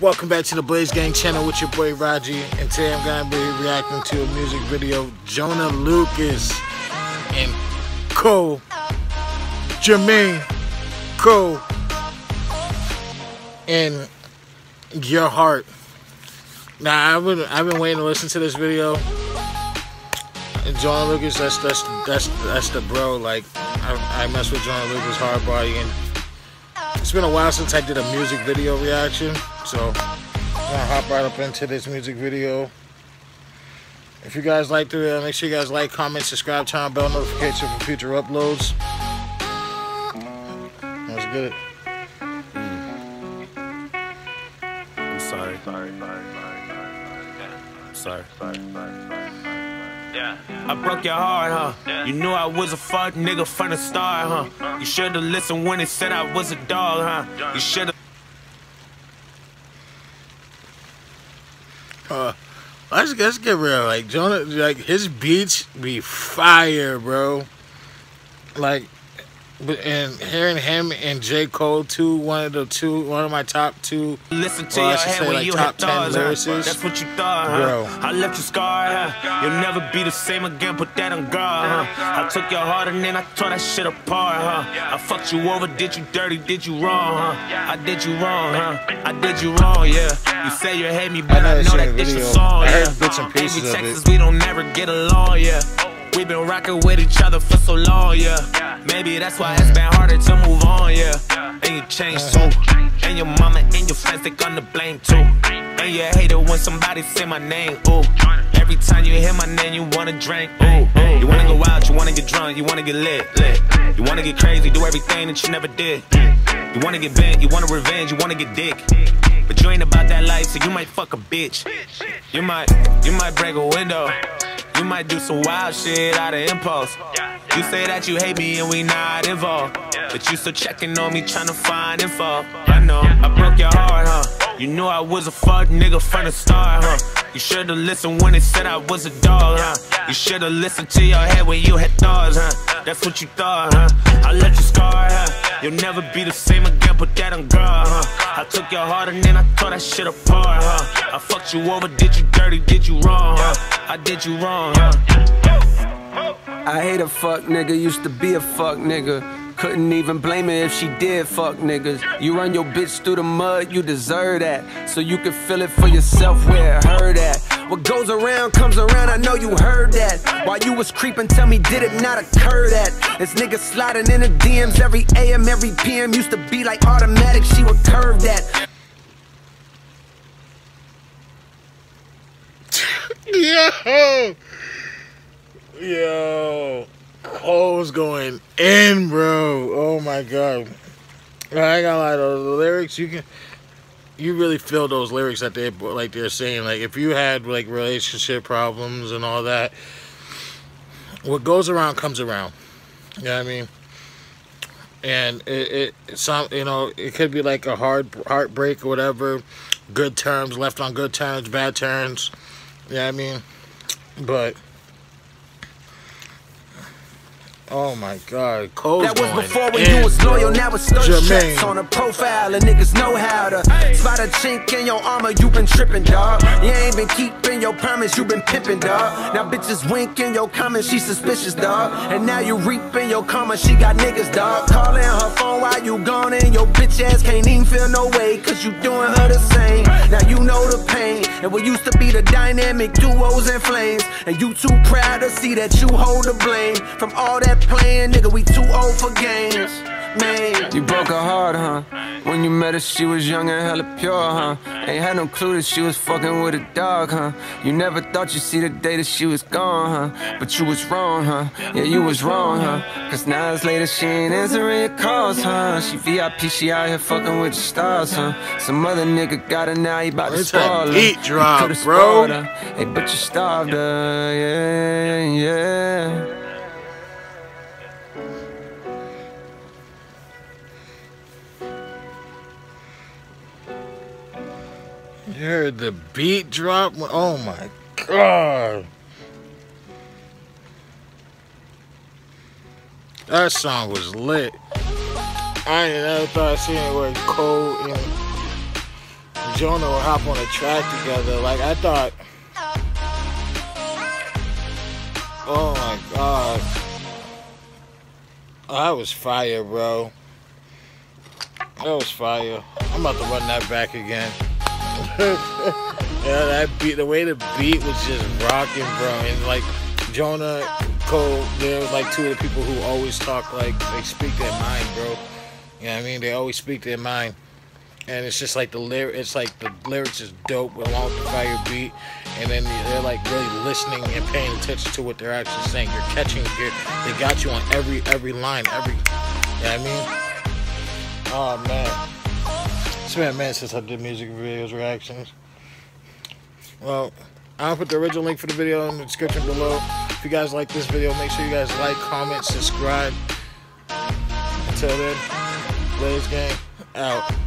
Welcome back to the Blaze Gang channel with your boy Raji, and today I'm gonna be reacting to a music video. Joyner Lucas and Cole, Jermaine Cole, and Your Heart. Now I've been I've been waiting to listen to this video. And Joyner Lucas, that's that's that's that's the bro. Like I, I mess with Joyner Lucas hard body and it's been a while since I did a music video reaction, so I'm gonna hop right up into this music video. If you guys like to, uh, make sure you guys like, comment, subscribe, turn on bell notification for future uploads. Let's get it. I'm sorry. Sorry, sorry, sorry, sorry, sorry. Sorry, sorry, sorry. Yeah. I broke your heart, huh? Yeah. You knew I was a fuck nigga from the start, huh? You should've listened when they said I was a dog, huh? You should've. Uh, let's let's get real. Like Joyner, like his beats be fire, bro. Like and hearing him and J. Cole, two one of the two one of my top two. Listen to well, your head when like you top ten lyricists. That's what you thought, huh? Bro. I left you scarred, huh? You'll never be the same again. Put that on guard, huh? I took your heart and then I tore that shit apart, huh? I fucked you over, did you dirty, did you wrong, huh? I did you wrong, huh? I did you wrong, yeah. You say you hate me, but I, I know that this your song, I heard yeah. bits and pieces of Texas, it. we don't never get along, yeah. We've been rocking with each other for so long, yeah. Maybe that's why it's been harder to move on, yeah. And you changed too. And your mama and your friends, they gonna blame too. And you hate it when somebody say my name, ooh. Every time you hear my name, you wanna drink, ooh. You wanna go out, you wanna get drunk, you wanna get lit, lit. You wanna get crazy, do everything that you never did. You wanna get bent, you wanna revenge, you wanna get dick. But you ain't about that life, so you might fuck a bitch. You might, you might break a window. You might do some wild shit out of impulse. You say that you hate me and we not involved. But you still checking on me, trying to find info. I know, I broke your heart, huh? You knew I was a fuck nigga from the start, huh? You should've listened when they said I was a dog, huh? You should've listened to your head when you had thoughts, huh? That's what you thought, huh? I left you scarred, huh? You'll never be the same again, put that on guard, huh? I took your heart and then I tore that shit apart, huh? I fucked you over, did you dirty, did you wrong, huh? I did you wrong, huh? I hate a fuck nigga, used to be a fuck nigga. Couldn't even blame her if she did fuck niggas. You run your bitch through the mud, you deserve that. So you can feel it for yourself where it hurt at. What goes around comes around, I know you heard that. While you was creeping, tell me, did it not occur that? This nigga sliding in the DMs every AM, every PM. Used to be like automatic, she would curve that. Yo! Yo! Cole's going in, bro. Oh my god. I got a lot of the lyrics. You can, you really feel those lyrics that they like they're saying. Like if you had like relationship problems and all that, what goes around comes around. You know what I mean? And it, it some you know it could be like a hard heartbreak or whatever. Good terms, left on good terms, bad terms. You know I mean, but Oh my God, Cole's That was before when in, you was loyal, now it's third stress on a profile, and niggas know how to spot a chink in your armor. You been tripping, dog. You ain't been keeping your promise, you been pipping, dog. Now bitches winking your comments, she suspicious, dog. And now you reaping your karma, she got niggas, dog. Calling her phone while you gone, and your bitch ass can't even feel no way, cause you doing her the same. Now you know the pain, and we used to be the dynamic duos and flames. And you too proud to see that you hold the blame from all that playing, nigga, we too old for games. You broke her heart, huh? When you met her, she was young and hella pure, huh? Ain't had no clue that she was fucking with a dog, huh? You never thought you'd see the day that she was gone, huh? But you was wrong, huh? Yeah, you was wrong, huh? Cause now it's later, she ain't answering your calls, huh? She VIP, she out here fucking with the stars, huh? Some other nigga got her now, he about to spoil her. Beat drop, bro. Her. Hey, but you starved her, yeah, heard the beat drop? Oh my god. That song was lit. I never thought I'd see it where Cole and Joyner would hop on a track together. Like I thought. Oh my god. Oh, that was fire, bro. That was fire. I'm about to run that back again. yeah, that beat, the way the beat was just rocking, bro. And like Joyner, Cole, they're like two of the people who always talk like they speak their mind, bro. You know what I mean? They always speak their mind. And it's just like the lyric, it's like the lyrics is dope along with the fire beat, and then they're like really listening and paying attention to what they're actually saying. You're catching, you're, they got you on every every line, every. You know what I mean? Oh man, it's been a minute since I did music videos reactions. Well, I'll put the original link for the video in the description below. If you guys like this video, make sure you guys like, comment, subscribe. Until then, Blaze Gang out.